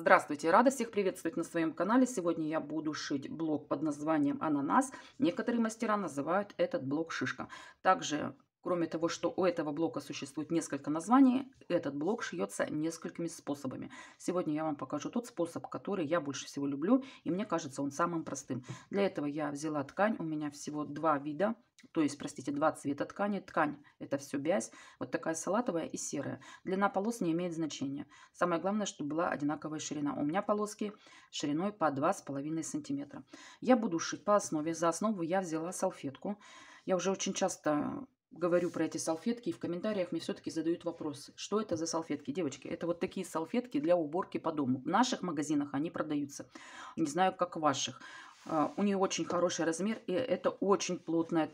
Здравствуйте, рада всех приветствовать на своем канале. Сегодня я буду шить блок под названием «Ананас». Некоторые мастера называют этот блок «Шишка». Также, кроме того, что у этого блока существует несколько названий, этот блок шьется несколькими способами. Сегодня я вам покажу тот способ, который я больше всего люблю, и мне кажется он самым простым. Для этого я взяла ткань, у меня всего два вида – то есть, простите, два цвета ткани. Ткань – это все бязь, вот такая салатовая и серая. Длина полос не имеет значения. Самое главное, чтобы была одинаковая ширина. У меня полоски шириной по 2,5 сантиметра. Я буду шить по основе. За основу я взяла салфетку. Я уже очень часто говорю про эти салфетки, и в комментариях мне все-таки задают вопросы. Что это за салфетки? Девочки, это вот такие салфетки для уборки по дому. В наших магазинах они продаются. Не знаю, как в ваших. А, у нее очень хороший размер, и это очень плотная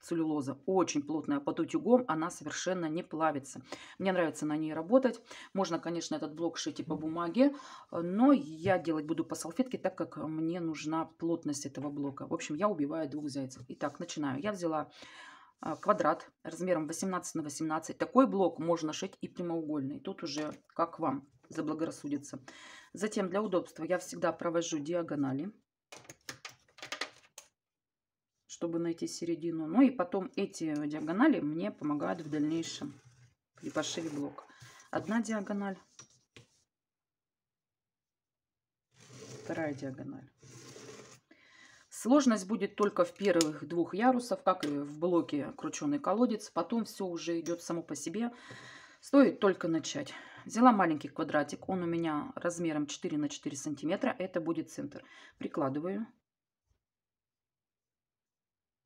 целлюлоза очень плотная под утюгом, она совершенно не плавится. Мне нравится на ней работать. Можно, конечно, этот блок шить и по бумаге, но я делать буду по салфетке, так как мне нужна плотность этого блока. В общем, я убиваю двух зайцев. Итак, начинаю. Я взяла а, квадрат размером 18 на 18. Такой блок можно шить и прямоугольный. Тут уже как вам заблагорассудится. Затем для удобства я всегда провожу диагонали чтобы найти середину. Ну и потом эти диагонали мне помогают в дальнейшем при пошиве блока. Одна диагональ, вторая диагональ. Сложность будет только в первых двух ярусах, как и в блоке крученый колодец. Потом все уже идет само по себе. Стоит только начать. Взяла маленький квадратик. Он у меня размером 4 на 4 сантиметра. Это будет центр. Прикладываю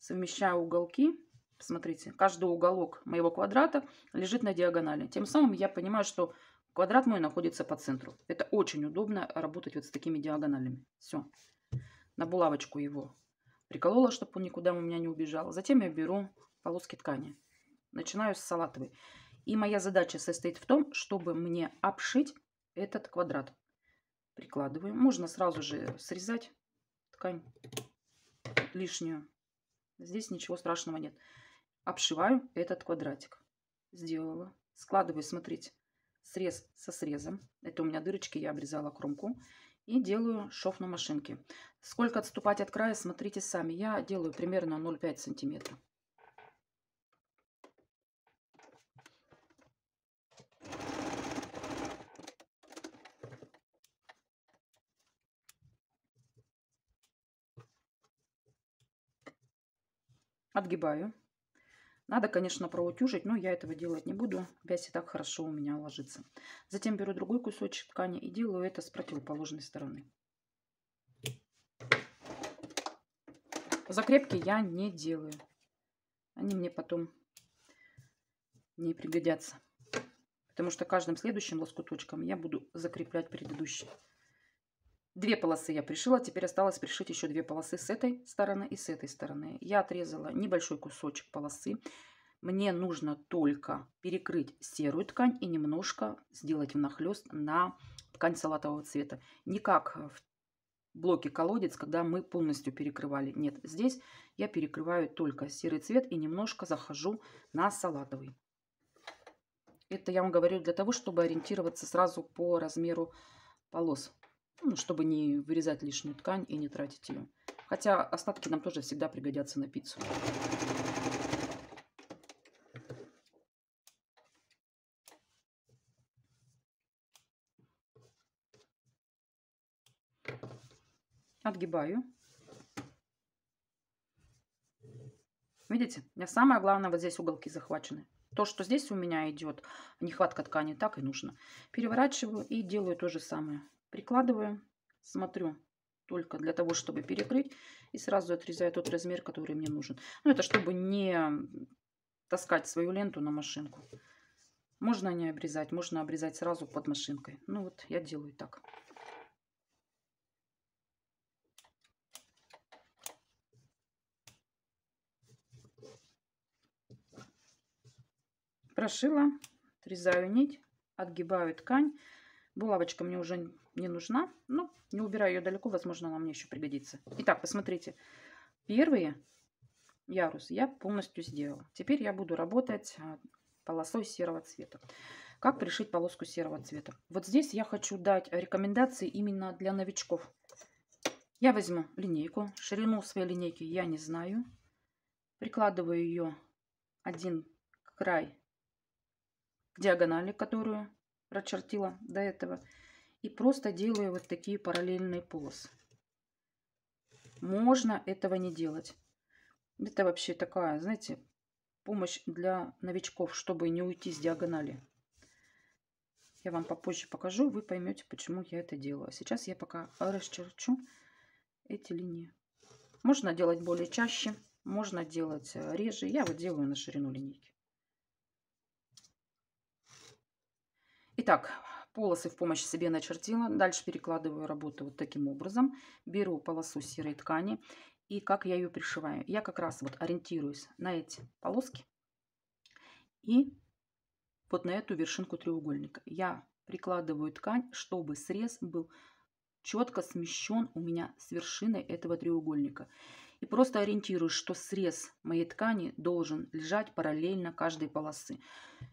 совмещаю уголки. Смотрите, каждый уголок моего квадрата лежит на диагонали. Тем самым я понимаю, что квадрат мой находится по центру. Это очень удобно работать вот с такими диагоналями. Все. На булавочку его приколола, чтобы он никуда у меня не убежал. Затем я беру полоски ткани. Начинаю с салатовой. И моя задача состоит в том, чтобы мне обшить этот квадрат. Прикладываю. Можно сразу же срезать ткань лишнюю. Здесь ничего страшного нет. Обшиваю этот квадратик. Сделала. Складываю, смотрите, срез со срезом. Это у меня дырочки, я обрезала кромку. И делаю шов на машинке. Сколько отступать от края, смотрите сами. Я делаю примерно 0,5 сантиметра. Отгибаю. Надо, конечно, проутюжить, но я этого делать не буду. Вязь и так хорошо у меня ложится. Затем беру другой кусочек ткани и делаю это с противоположной стороны. Закрепки я не делаю. Они мне потом не пригодятся. Потому что каждым следующим лоскуточком я буду закреплять предыдущий. Две полосы я пришила, теперь осталось пришить еще две полосы с этой стороны и с этой стороны. Я отрезала небольшой кусочек полосы. Мне нужно только перекрыть серую ткань и немножко сделать внахлёст на ткань салатового цвета. Не как в блоке колодец, когда мы полностью перекрывали. Нет, здесь я перекрываю только серый цвет и немножко захожу на салатовый. Это я вам говорю для того, чтобы ориентироваться сразу по размеру полос ну, чтобы не вырезать лишнюю ткань и не тратить ее. Хотя остатки нам тоже всегда пригодятся на пиццу. Отгибаю. Видите, у меня самое главное, вот здесь уголки захвачены. То, что здесь у меня идет нехватка ткани, так и нужно. Переворачиваю и делаю то же самое. Прикладываю, смотрю только для того, чтобы перекрыть. И сразу отрезаю тот размер, который мне нужен. Ну, это чтобы не таскать свою ленту на машинку. Можно не обрезать, можно обрезать сразу под машинкой. Ну вот, я делаю так. Прошила, отрезаю нить, отгибаю ткань. Булавочка мне уже не нужна. Но не убираю ее далеко, возможно, она мне еще пригодится. Итак, посмотрите. Первые ярус я полностью сделала. Теперь я буду работать а, полосой серого цвета. Как пришить полоску серого цвета? Вот здесь я хочу дать рекомендации именно для новичков. Я возьму линейку. Ширину своей линейки я не знаю. Прикладываю ее один край к диагонали, которую прочертила до этого. И просто делаю вот такие параллельные полосы. Можно этого не делать. Это вообще такая, знаете, помощь для новичков, чтобы не уйти с диагонали. Я вам попозже покажу, вы поймете, почему я это делаю. А сейчас я пока расчерчу эти линии. Можно делать более чаще, можно делать э, реже. Я вот делаю на ширину линейки. Итак, полосы в помощь себе начертила. Дальше перекладываю работу вот таким образом. Беру полосу серой ткани. И как я ее пришиваю? Я как раз вот ориентируюсь на эти полоски. И вот на эту вершинку треугольника. Я прикладываю ткань, чтобы срез был четко смещен у меня с вершиной этого треугольника. И просто ориентируюсь, что срез моей ткани должен лежать параллельно каждой полосы.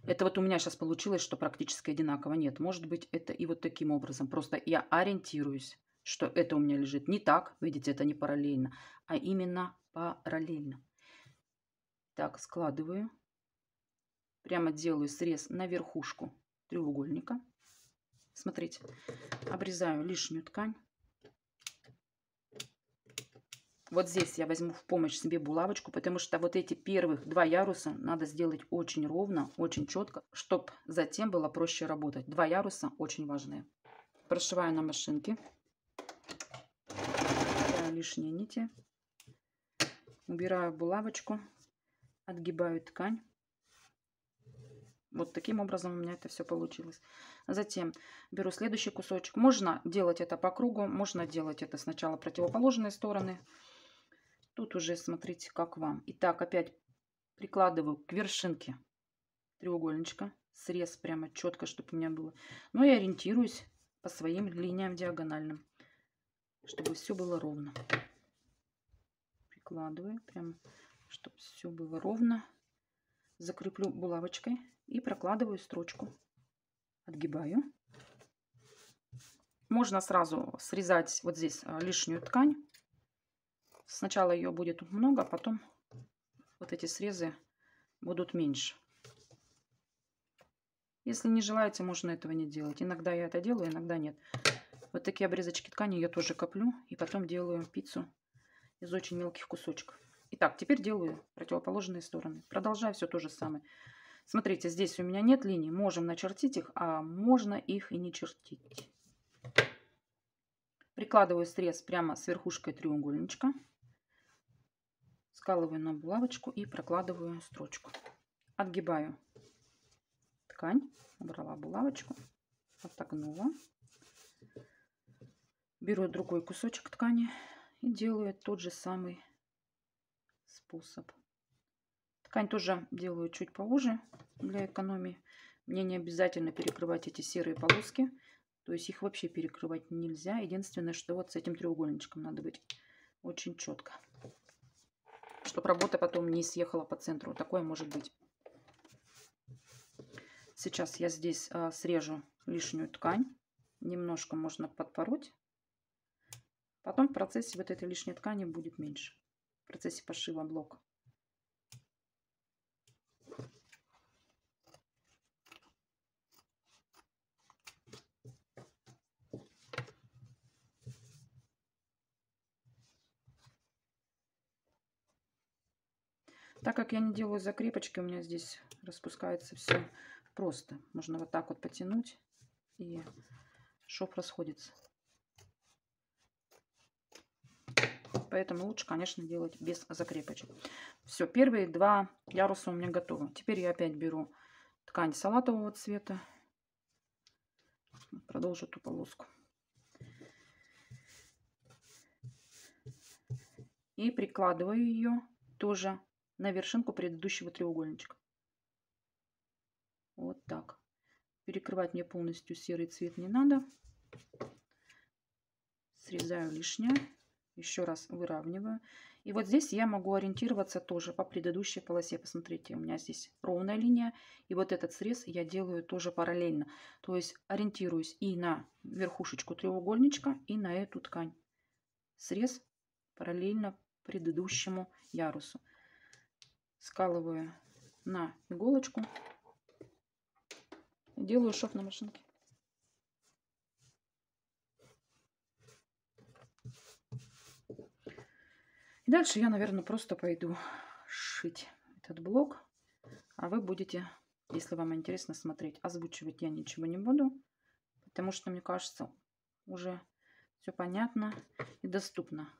Это вот у меня сейчас получилось, что практически одинаково. Нет, может быть это и вот таким образом. Просто я ориентируюсь, что это у меня лежит не так, видите, это не параллельно, а именно параллельно. Так, складываю прямо делаю срез на верхушку треугольника. Смотрите, обрезаю лишнюю ткань. Вот здесь я возьму в помощь себе булавочку, потому что вот эти первых два яруса надо сделать очень ровно, очень четко, чтобы затем было проще работать. Два яруса очень важные. Прошиваю на машинке. Лишние нити. Убираю булавочку. Отгибаю ткань. Вот таким образом у меня это все получилось. Затем беру следующий кусочек. Можно делать это по кругу, можно делать это сначала противоположные стороны. Тут уже смотрите, как вам. Итак, опять прикладываю к вершинке треугольничка. Срез прямо четко, чтобы у меня было. Но я ориентируюсь по своим линиям диагональным, чтобы все было ровно. Прикладываю прямо, чтобы все было ровно. Закреплю булавочкой и прокладываю строчку. Отгибаю. Можно сразу срезать вот здесь а, лишнюю ткань. Сначала ее будет много, а потом вот эти срезы будут меньше. Если не желаете, можно этого не делать. Иногда я это делаю, иногда нет. Вот такие обрезочки ткани я тоже коплю. И потом делаю пиццу из очень мелких кусочков. Итак, теперь делаю противоположные стороны. Продолжаю все то же самое. Смотрите, здесь у меня нет линий. Можем начертить их, а можно их и не чертить. Прикладываю срез прямо с верхушкой треугольничка. Скалываю на булавочку и прокладываю строчку. Отгибаю ткань. Убрала булавочку. Отогнула. Беру другой кусочек ткани и делаю тот же самый способ. Ткань тоже делаю чуть поуже для экономии. Мне не обязательно перекрывать эти серые полоски. То есть их вообще перекрывать нельзя. Единственное, что вот с этим треугольничком надо быть очень четко. Чтобы работа потом не съехала по центру. Такое может быть. Сейчас я здесь а, срежу лишнюю ткань. Немножко можно подпороть. Потом в процессе вот этой лишней ткани будет меньше. В процессе пошива блока. Так как я не делаю закрепочки, у меня здесь распускается все просто. Можно вот так вот потянуть, и шов расходится. Поэтому лучше, конечно, делать без закрепочек. Все, первые два яруса у меня готовы. Теперь я опять беру ткань салатового цвета. Продолжу эту полоску. И прикладываю ее тоже на вершинку предыдущего треугольничка. Вот так. Перекрывать мне полностью серый цвет не надо. Срезаю лишнее. Еще раз выравниваю. И вот здесь я могу ориентироваться тоже по предыдущей полосе. Посмотрите, у меня здесь ровная линия. И вот этот срез я делаю тоже параллельно. То есть ориентируюсь и на верхушечку треугольничка, и на эту ткань. Срез параллельно предыдущему ярусу. Скалываю на иголочку. Делаю шов на машинке. И дальше я, наверное, просто пойду шить этот блок. А вы будете, если вам интересно смотреть, озвучивать я ничего не буду. Потому что, мне кажется, уже все понятно и доступно.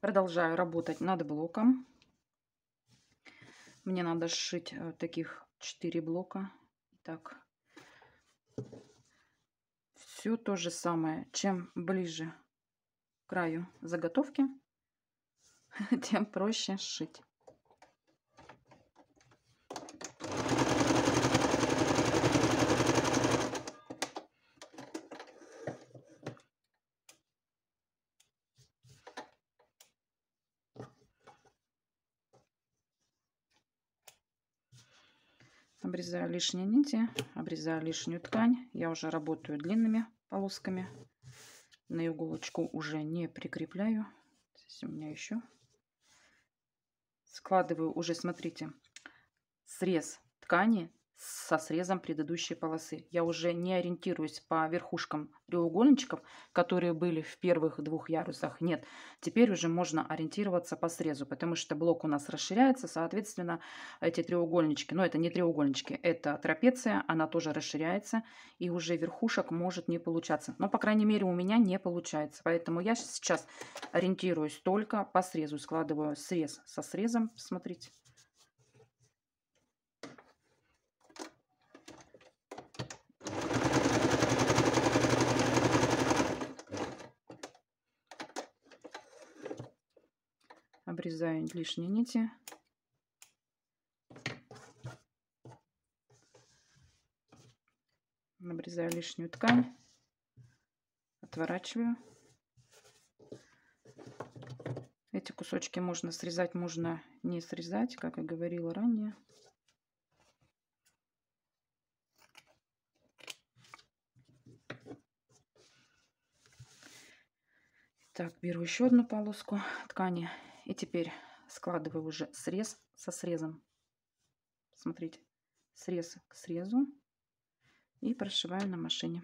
Продолжаю работать над блоком. Мне надо сшить э, таких 4 блока. Так. Все то же самое. Чем ближе к краю заготовки, тем проще сшить. Обрезаю лишние нити, обрезаю лишнюю ткань. Я уже работаю длинными полосками. На иголочку уже не прикрепляю. Здесь у меня еще. Складываю уже, смотрите, срез ткани со срезом предыдущей полосы. Я уже не ориентируюсь по верхушкам треугольничков, которые были в первых двух ярусах. Нет, теперь уже можно ориентироваться по срезу, потому что блок у нас расширяется, соответственно, эти треугольнички, но это не треугольнички, это трапеция, она тоже расширяется, и уже верхушек может не получаться. Но, по крайней мере, у меня не получается. Поэтому я сейчас ориентируюсь только по срезу, складываю срез со срезом, смотрите. Обрезаю лишние нити. Обрезаю лишнюю ткань, отворачиваю. Эти кусочки можно срезать, можно не срезать, как я говорила ранее. Так, беру еще одну полоску ткани. И теперь складываю уже срез со срезом. Смотрите, срез к срезу. И прошиваю на машине.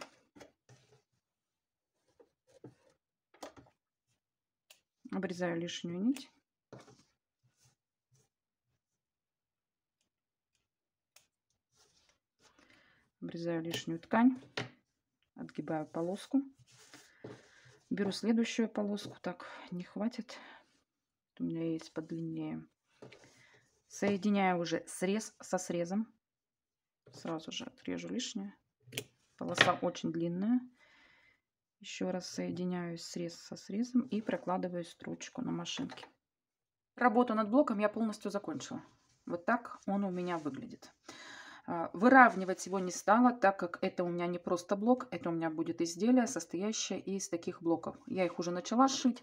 Обрезаю лишнюю нить. Обрезаю лишнюю ткань. Отгибаю полоску. Беру следующую полоску. Так, не хватит. У меня есть подлиннее. Соединяю уже срез со срезом. Сразу же отрежу лишнее. Полоса очень длинная. Еще раз соединяю срез со срезом и прокладываю строчку на машинке. Работу над блоком я полностью закончила. Вот так он у меня выглядит. А, выравнивать его не стала, так как это у меня не просто блок, это у меня будет изделие, состоящее из таких блоков. Я их уже начала шить.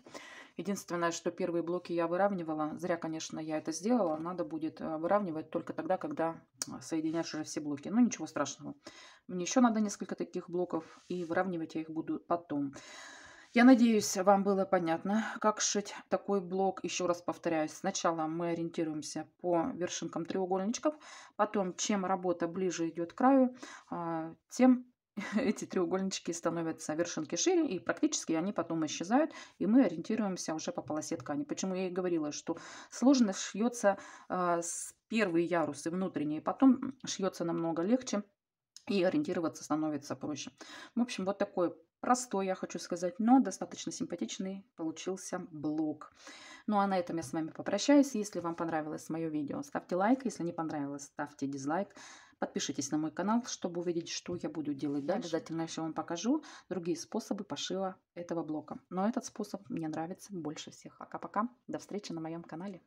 Единственное, что первые блоки я выравнивала. Зря, конечно, я это сделала. Надо будет а, выравнивать только тогда, когда а, соединяешь уже все блоки. Но ничего страшного. Мне еще надо несколько таких блоков, и выравнивать я их буду потом. Я надеюсь, вам было понятно, как шить такой блок. Еще раз повторяюсь, сначала мы ориентируемся по вершинкам треугольничков, потом, чем работа ближе идет к краю, а, тем эти треугольнички становятся вершинки шире, и практически они потом исчезают, и мы ориентируемся уже по полосе ткани. Почему я и говорила, что сложно шьется а, с первые ярусы внутренние, потом шьется намного легче, и ориентироваться становится проще. В общем, вот такой простой, я хочу сказать, но достаточно симпатичный получился блог. Ну а на этом я с вами попрощаюсь. Если вам понравилось мое видео, ставьте лайк. Если не понравилось, ставьте дизлайк. Подпишитесь на мой канал, чтобы увидеть, что я буду делать дальше. Обязательно еще вам покажу другие способы пошива этого блока. Но этот способ мне нравится больше всех. Пока-пока. До встречи на моем канале.